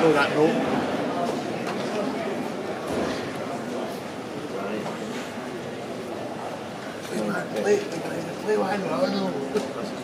about all that, play, play, play, play, play, play, play, play,